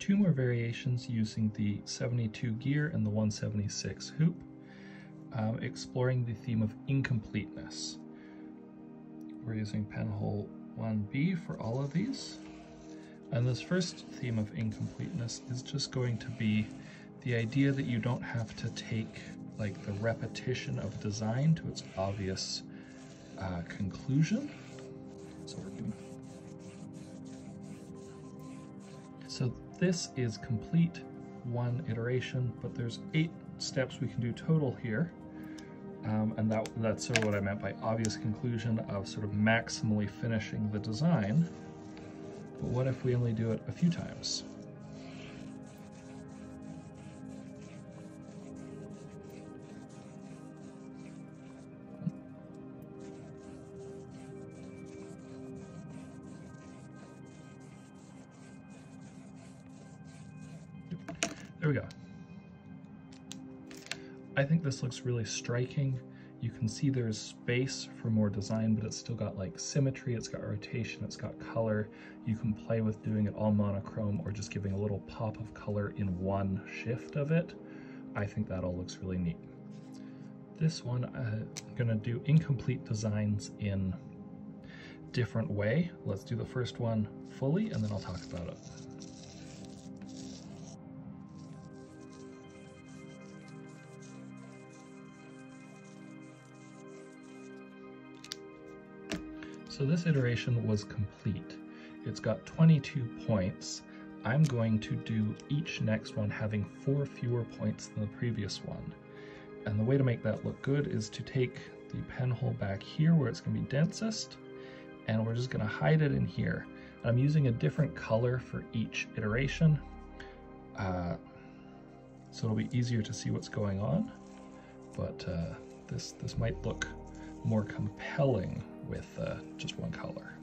two more variations using the 72 gear and the 176 hoop, um, exploring the theme of incompleteness. We're using penhole 1B for all of these. And this first theme of incompleteness is just going to be the idea that you don't have to take like the repetition of design to its obvious uh, conclusion. So we're doing. So this is complete one iteration, but there's eight steps we can do total here. Um, and that, that's sort of what I meant by obvious conclusion of sort of maximally finishing the design. But what if we only do it a few times? There we go. I think this looks really striking. You can see there's space for more design, but it's still got like symmetry, it's got rotation, it's got color. You can play with doing it all monochrome or just giving a little pop of color in one shift of it. I think that all looks really neat. This one, uh, I'm gonna do incomplete designs in different way. Let's do the first one fully and then I'll talk about it. So this iteration was complete. It's got 22 points. I'm going to do each next one having four fewer points than the previous one. And the way to make that look good is to take the pen hole back here where it's going to be densest, and we're just going to hide it in here. I'm using a different color for each iteration, uh, so it'll be easier to see what's going on. But uh, this, this might look more compelling with uh, just one color.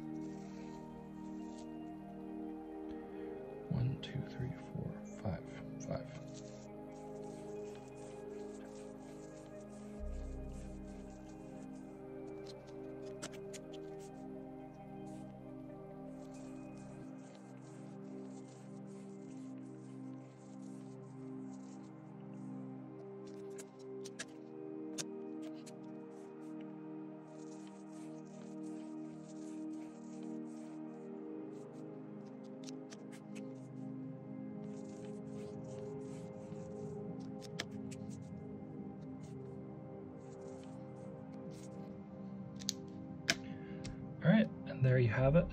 All right, and there you have it.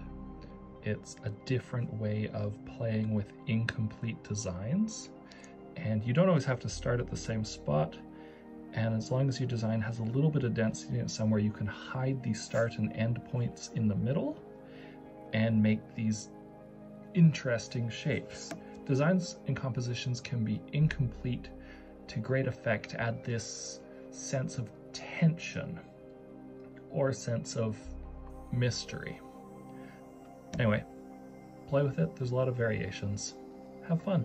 It's a different way of playing with incomplete designs. And you don't always have to start at the same spot. And as long as your design has a little bit of density in it somewhere, you can hide the start and end points in the middle and make these interesting shapes. Designs and compositions can be incomplete to great effect, add this sense of tension or sense of mystery. Anyway, play with it. There's a lot of variations. Have fun.